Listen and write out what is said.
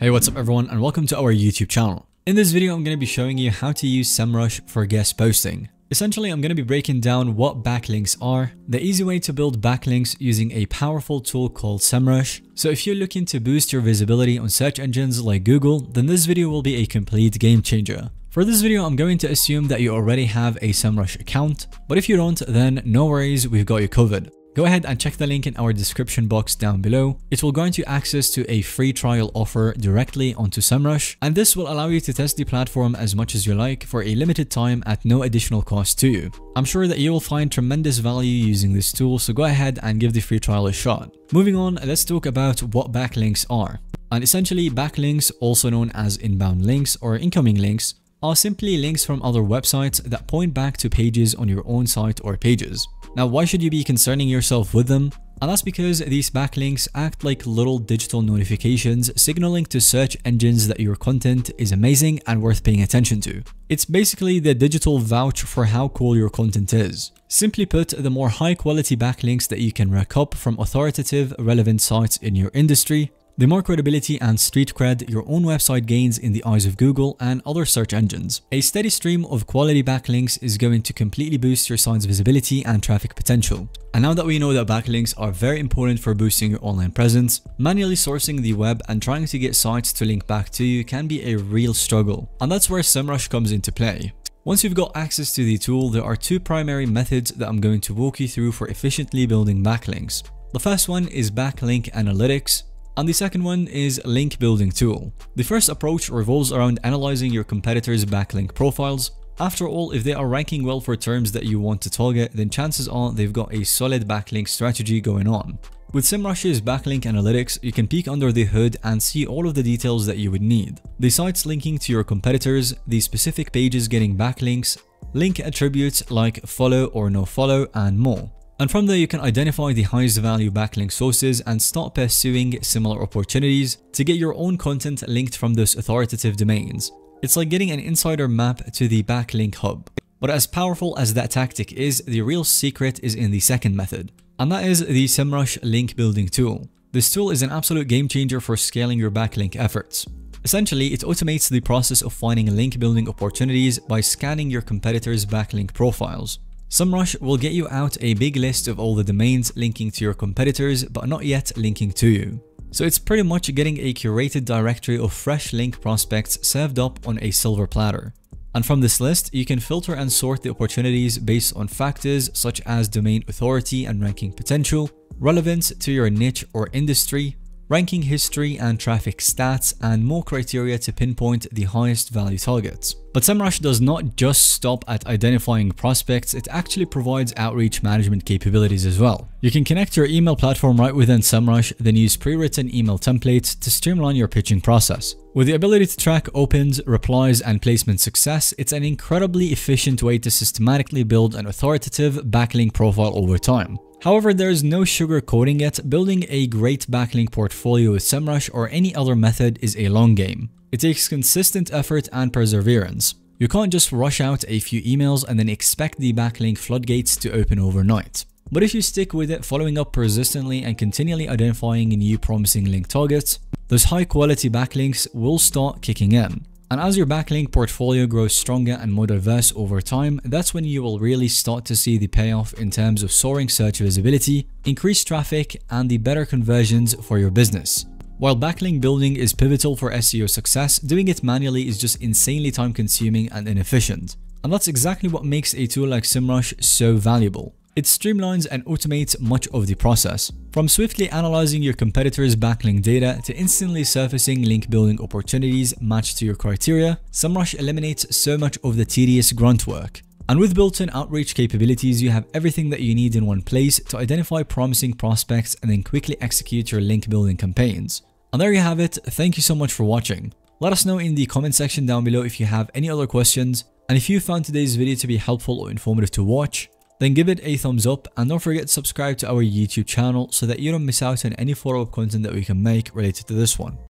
Hey what's up everyone and welcome to our YouTube channel. In this video I'm going to be showing you how to use SEMrush for guest posting. Essentially I'm going to be breaking down what backlinks are, the easy way to build backlinks using a powerful tool called SEMrush. So if you're looking to boost your visibility on search engines like Google, then this video will be a complete game changer. For this video, I'm going to assume that you already have a SEMrush account, but if you don't, then no worries, we've got you covered. Go ahead and check the link in our description box down below. It will grant you access to a free trial offer directly onto SEMrush, and this will allow you to test the platform as much as you like for a limited time at no additional cost to you. I'm sure that you will find tremendous value using this tool, so go ahead and give the free trial a shot. Moving on, let's talk about what backlinks are. And essentially, backlinks, also known as inbound links or incoming links, are simply links from other websites that point back to pages on your own site or pages. Now, why should you be concerning yourself with them? And that's because these backlinks act like little digital notifications signaling to search engines that your content is amazing and worth paying attention to. It's basically the digital vouch for how cool your content is. Simply put, the more high quality backlinks that you can rack up from authoritative, relevant sites in your industry, the more credibility and street cred your own website gains in the eyes of Google and other search engines. A steady stream of quality backlinks is going to completely boost your site's visibility and traffic potential. And now that we know that backlinks are very important for boosting your online presence, manually sourcing the web and trying to get sites to link back to you can be a real struggle. And that's where SEMrush comes into play. Once you've got access to the tool, there are two primary methods that I'm going to walk you through for efficiently building backlinks. The first one is Backlink Analytics, and the second one is link building tool. The first approach revolves around analyzing your competitors' backlink profiles. After all, if they are ranking well for terms that you want to target, then chances are they've got a solid backlink strategy going on. With SEMrush's backlink analytics, you can peek under the hood and see all of the details that you would need. The sites linking to your competitors, the specific pages getting backlinks, link attributes like follow or no follow, and more. And from there, you can identify the highest value backlink sources and start pursuing similar opportunities to get your own content linked from those authoritative domains. It's like getting an insider map to the backlink hub. But as powerful as that tactic is, the real secret is in the second method, and that is the SEMrush link building tool. This tool is an absolute game changer for scaling your backlink efforts. Essentially, it automates the process of finding link building opportunities by scanning your competitors' backlink profiles. SEMrush will get you out a big list of all the domains linking to your competitors but not yet linking to you. So it's pretty much getting a curated directory of fresh link prospects served up on a silver platter. And from this list, you can filter and sort the opportunities based on factors such as domain authority and ranking potential, relevance to your niche or industry, ranking history and traffic stats, and more criteria to pinpoint the highest value targets. But SEMrush does not just stop at identifying prospects, it actually provides outreach management capabilities as well. You can connect your email platform right within SEMrush, then use pre-written email templates to streamline your pitching process. With the ability to track opens, replies, and placement success, it's an incredibly efficient way to systematically build an authoritative backlink profile over time. However, there is no sugarcoating it, building a great backlink portfolio with SEMrush or any other method is a long game. It takes consistent effort and perseverance. You can't just rush out a few emails and then expect the backlink floodgates to open overnight. But if you stick with it, following up persistently and continually identifying new promising link targets, those high quality backlinks will start kicking in. And as your backlink portfolio grows stronger and more diverse over time, that's when you will really start to see the payoff in terms of soaring search visibility, increased traffic, and the better conversions for your business. While backlink building is pivotal for SEO success, doing it manually is just insanely time consuming and inefficient. And that's exactly what makes a tool like SEMrush so valuable. It streamlines and automates much of the process. From swiftly analyzing your competitors' backlink data to instantly surfacing link building opportunities matched to your criteria, SEMrush eliminates so much of the tedious grunt work. And with built-in outreach capabilities, you have everything that you need in one place to identify promising prospects and then quickly execute your link building campaigns. And there you have it. Thank you so much for watching. Let us know in the comment section down below if you have any other questions. And if you found today's video to be helpful or informative to watch, then give it a thumbs up and don't forget to subscribe to our YouTube channel so that you don't miss out on any follow-up content that we can make related to this one.